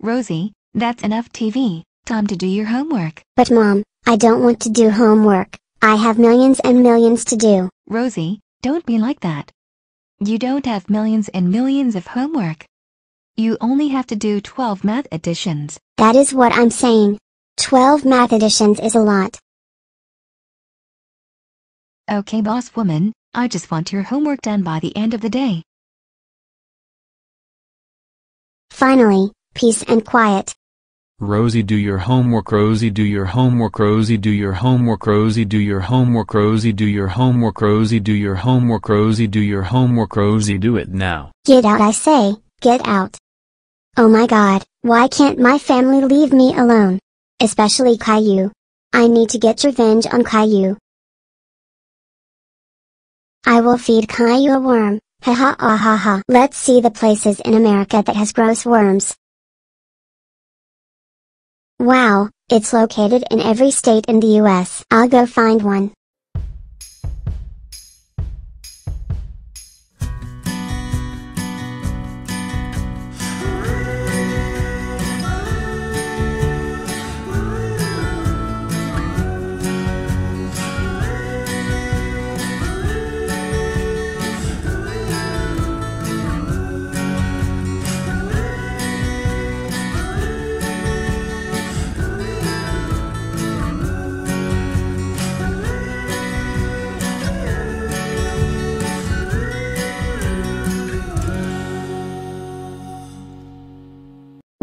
Rosie, that's enough TV, time to do your homework. But mom, I don't want to do homework. I have millions and millions to do. Rosie, don't be like that. You don't have millions and millions of homework. You only have to do 12 math additions. That is what I'm saying. 12 math additions is a lot. Okay boss woman, I just want your homework done by the end of the day. Finally, peace and quiet. Rosie do your homework Rosie do your homework Rosie do your homework Rosie do your homework Rosie do your homework Rosie do your homework Rosie do your homework Rosie do it now. Get out I say, get out. Oh my god, why can't my family leave me alone? Especially Caillou. I need to get revenge on Caillou. I will feed Caillou a worm, ha ha ah ha ha. Let's see the places in America that has gross worms. Wow, it's located in every state in the US. I'll go find one.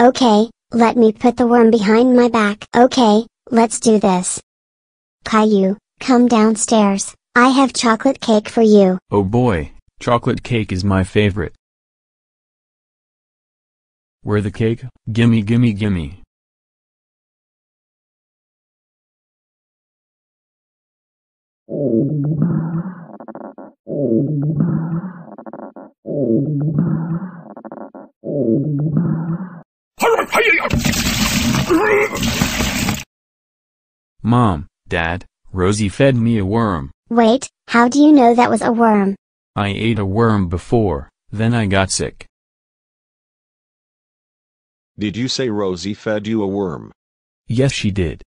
Okay, let me put the worm behind my back. Okay, let's do this. Caillou, come downstairs. I have chocolate cake for you. Oh boy, chocolate cake is my favorite. Where the cake? Gimme gimme gimme. Oh. Mom, Dad, Rosie fed me a worm. Wait, how do you know that was a worm? I ate a worm before, then I got sick. Did you say Rosie fed you a worm? Yes she did.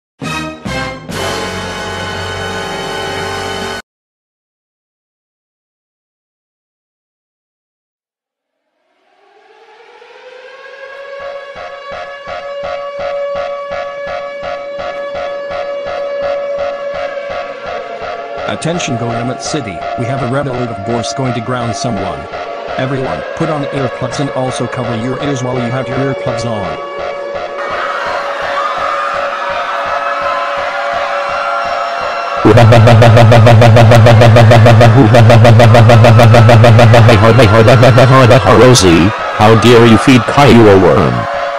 Attention GoAnimate City, we have a red alert of Boris going to ground someone. Everyone, put on earplugs and also cover your ears while you have your earplugs on. Rosie, how dare you feed Caillou a worm?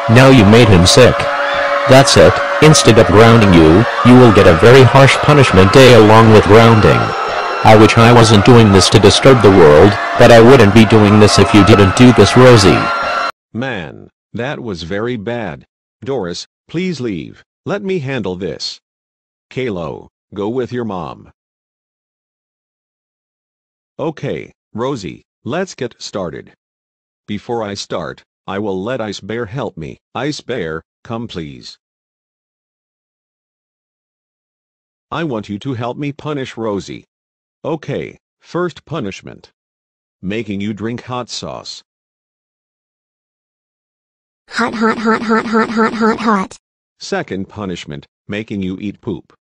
Now you made him sick. That's it, instead of grounding you, you will get a very harsh punishment day along with grounding. I wish I wasn't doing this to disturb the world, but I wouldn't be doing this if you didn't do this Rosie. Man, that was very bad. Doris, please leave. Let me handle this. Caillou, go with your mom. Okay, Rosie, let's get started. Before I start, I will let Ice Bear help me. Ice Bear, come please. I want you to help me punish Rosie. Okay, first punishment. Making you drink hot sauce. Hot hot hot hot hot hot hot hot. Second punishment, making you eat poop.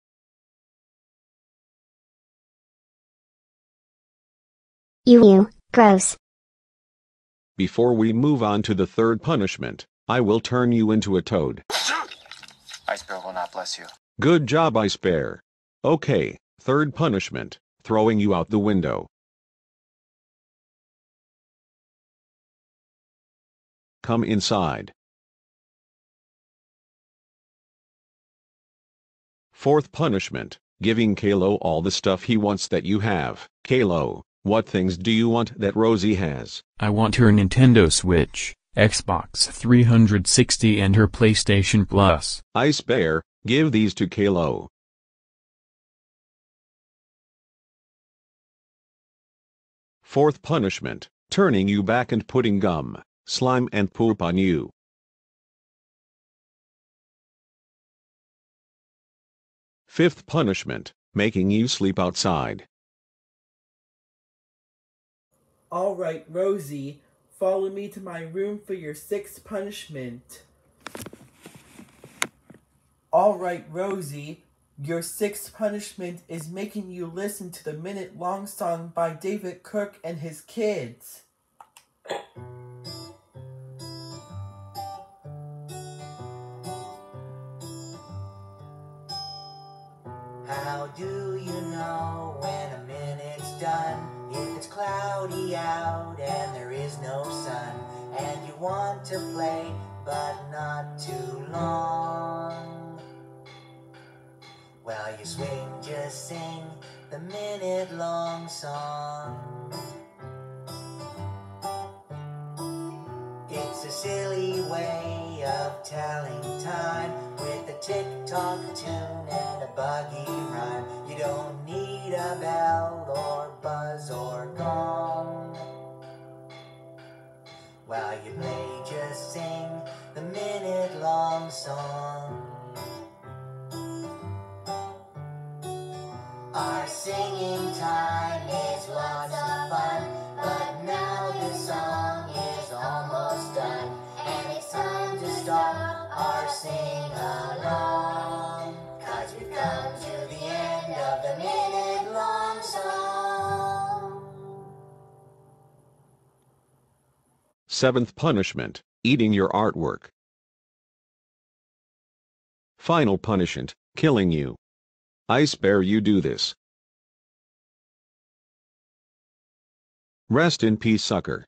You you, gross. Before we move on to the third punishment, I will turn you into a toad. Ice Bear will not bless you. Good job, Ice Bear. Okay, third punishment, throwing you out the window. come inside. Fourth punishment, giving Caillou all the stuff he wants that you have. Caillou, what things do you want that Rosie has? I want her Nintendo Switch, Xbox 360 and her PlayStation Plus. Ice Bear, give these to Caillou. Fourth punishment, turning you back and putting gum, slime and poop on you. Fifth punishment, making you sleep outside. All right, Rosie, follow me to my room for your sixth punishment. All right, Rosie, your sixth punishment is making you listen to the minute long song by David Cook and his kids. How do you know when a minute's done? If it's cloudy out and there is no sun, and you want to play but not too long. You just sing the minute long song. It's a silly way of telling time with a tick tock tune and a buggy rhyme. You don't need a bell or buzz or gong. While you play, just sing the minute long song. Sing along. Cause we've come to the end of the minute long song. Seventh punishment, eating your artwork. Final punishment, killing you. Ice Bear you do this. Rest in peace sucker.